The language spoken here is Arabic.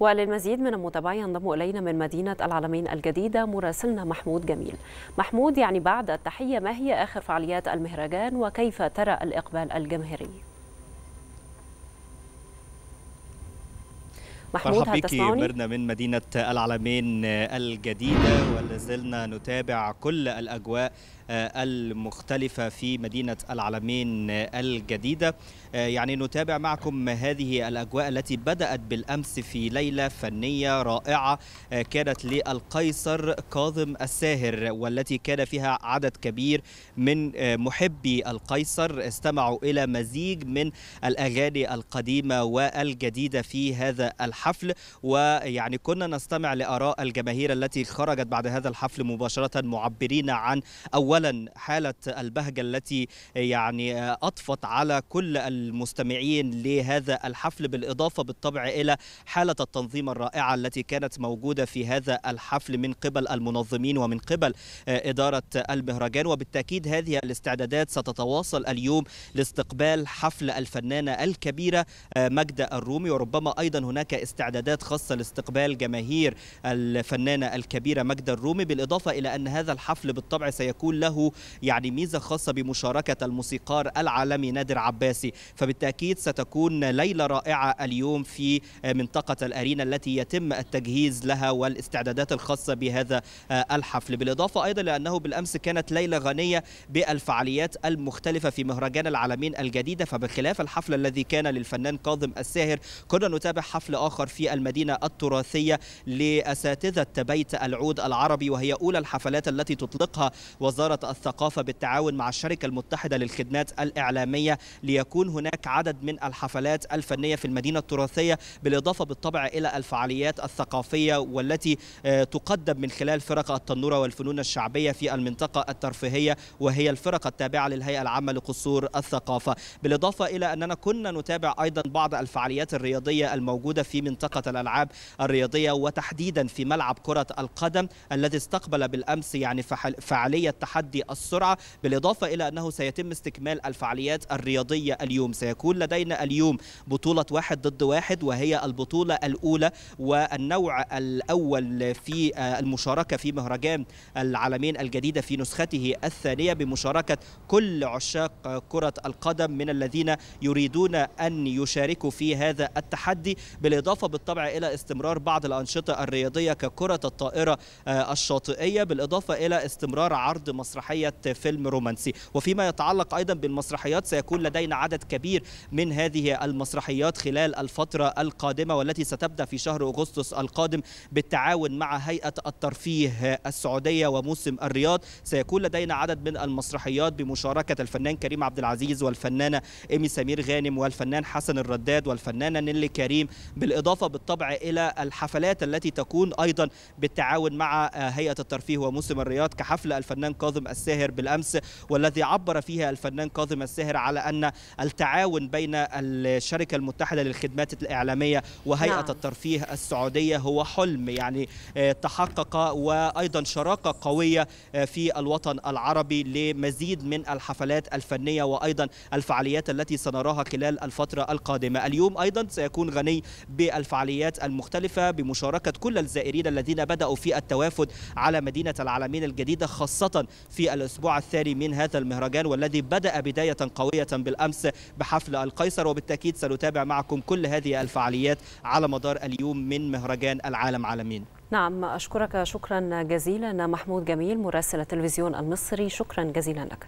وللمزيد من المتابعة ينضم إلينا من مدينة العلمين الجديدة مراسلنا محمود جميل. محمود يعني بعد التحية ما هي آخر فعاليات المهرجان؟ وكيف ترى الإقبال الجماهيري؟ محمود مرحبا بك. ميرنا من مدينة العلمين الجديدة ولازلنا نتابع كل الأجواء المختلفة في مدينة العلمين الجديدة. يعني نتابع معكم هذه الأجواء التي بدأت بالأمس في ليلة فنية رائعة كانت للقيصر كاظم الساهر والتي كان فيها عدد كبير من محبي القيصر استمعوا إلى مزيج من الأغاني القديمة والجديدة في هذا الحفل. ويعني كنا نستمع لآراء الجماهير التي خرجت بعد هذا الحفل مباشرة معبرين عن أول اولا حالة البهجة التي يعني اضفت على كل المستمعين لهذا الحفل بالإضافة بالطبع إلى حالة التنظيم الرائعة التي كانت موجودة في هذا الحفل من قبل المنظمين ومن قبل إدارة المهرجان وبالتأكيد هذه الاستعدادات ستتواصل اليوم لاستقبال حفل الفنانة الكبيرة ماجده الرومي. وربما أيضا هناك استعدادات خاصة لاستقبال جماهير الفنانة الكبيرة ماجده الرومي. بالإضافة إلى أن هذا الحفل بالطبع سيكون له يعني ميزة خاصة بمشاركة الموسيقار العالمي نادر عباسي. فبالتأكيد ستكون ليلة رائعة اليوم في منطقة الأرينا التي يتم التجهيز لها والاستعدادات الخاصة بهذا الحفل. بالإضافة أيضا لأنه بالأمس كانت ليلة غنية بالفعاليات المختلفة في مهرجان العالمين الجديدة. فبخلاف الحفل الذي كان للفنان كاظم الساهر كنا نتابع حفل آخر في المدينة التراثية لأساتذة بيت العود العربي وهي أولى الحفلات التي تطلقها وزارة الثقافة بالتعاون مع الشركة المتحدة للخدمات الإعلامية ليكون هناك عدد من الحفلات الفنية في المدينة التراثية بالإضافة بالطبع إلى الفعاليات الثقافية والتي تقدم من خلال فرق التنورة والفنون الشعبية في المنطقة الترفيهية وهي الفرق التابعة للهيئة العامة لقصور الثقافة. بالإضافة إلى أننا كنا نتابع أيضا بعض الفعاليات الرياضية الموجودة في منطقة الألعاب الرياضية وتحديدا في ملعب كرة القدم الذي استقبل بالأمس يعني فعالية تحدي السرعة بالإضافة إلى أنه سيتم استكمال الفعاليات الرياضية اليوم. سيكون لدينا اليوم بطولة واحد ضد واحد وهي البطولة الأولى والنوع الأول في المشاركة في مهرجان العالمين الجديدة في نسخته الثانية بمشاركة كل عشاق كرة القدم من الذين يريدون أن يشاركوا في هذا التحدي. بالإضافة بالطبع إلى استمرار بعض الأنشطة الرياضية ككرة الطائرة الشاطئية. بالإضافة إلى استمرار عرض مسرحية فيلم رومانسي. وفيما يتعلق أيضا بالمسرحيات سيكون لدينا عدد كبير من هذه المسرحيات خلال الفترة القادمة والتي ستبدأ في شهر أغسطس القادم بالتعاون مع هيئة الترفيه السعودية وموسم الرياض. سيكون لدينا عدد من المسرحيات بمشاركة الفنان كريم عبد العزيز والفنانة إيمي سمير غانم والفنان حسن الرداد والفنانة نيلي كريم بالإضافة بالطبع إلى الحفلات التي تكون أيضا بالتعاون مع هيئة الترفيه وموسم الرياض. كحفل الفنان كاظم الساهر بالأمس والذي عبر فيها الفنان كاظم الساهر على أن التعاون بين الشركة المتحدة للخدمات الإعلامية وهيئة نعم. الترفيه السعودية هو حلم يعني تحقق وأيضا شراكة قوية في الوطن العربي لمزيد من الحفلات الفنية وأيضا الفعاليات التي سنراها خلال الفترة القادمة اليوم أيضا سيكون غني بالفعاليات المختلفة بمشاركة كل الزائرين الذين بدأوا في التوافد على مدينة العالمين الجديدة خاصة في الأسبوع الثاني من هذا المهرجان والذي بدأ بداية قوية بالأمس بحفل القيصر. وبالتأكيد سنتابع معكم كل هذه الفعاليات على مدار اليوم من مهرجان العالم عالمين نعم أشكرك شكرا جزيلا. محمود جميل مراسل التلفزيون المصري شكرا جزيلا لك.